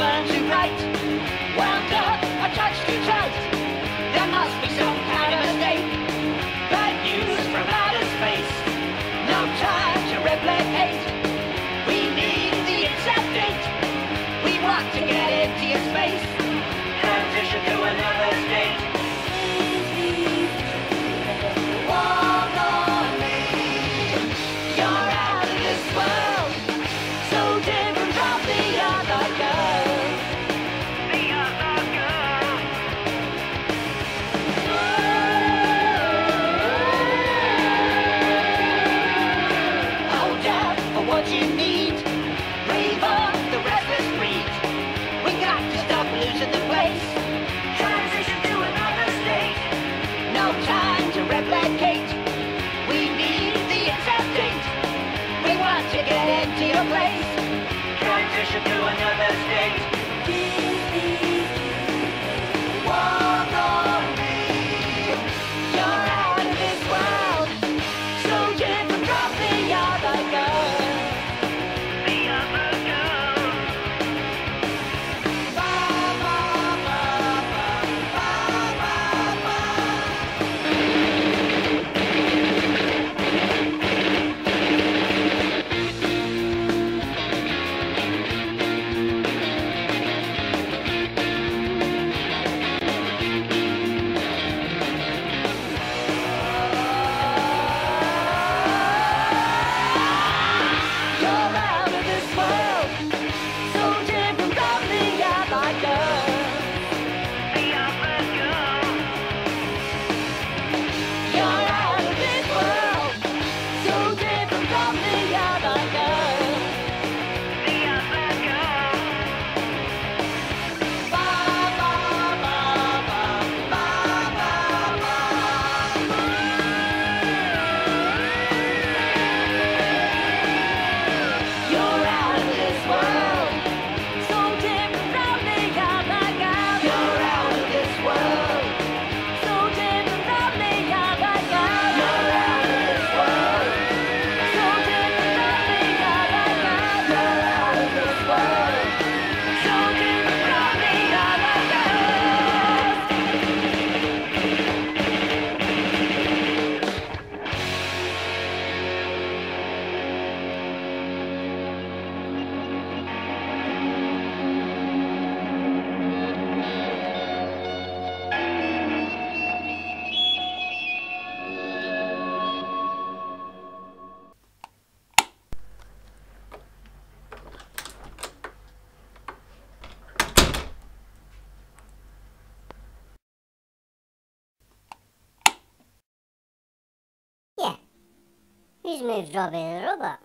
burn to right. to get into your place. Transition to another state. més jove de roba.